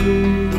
cruz.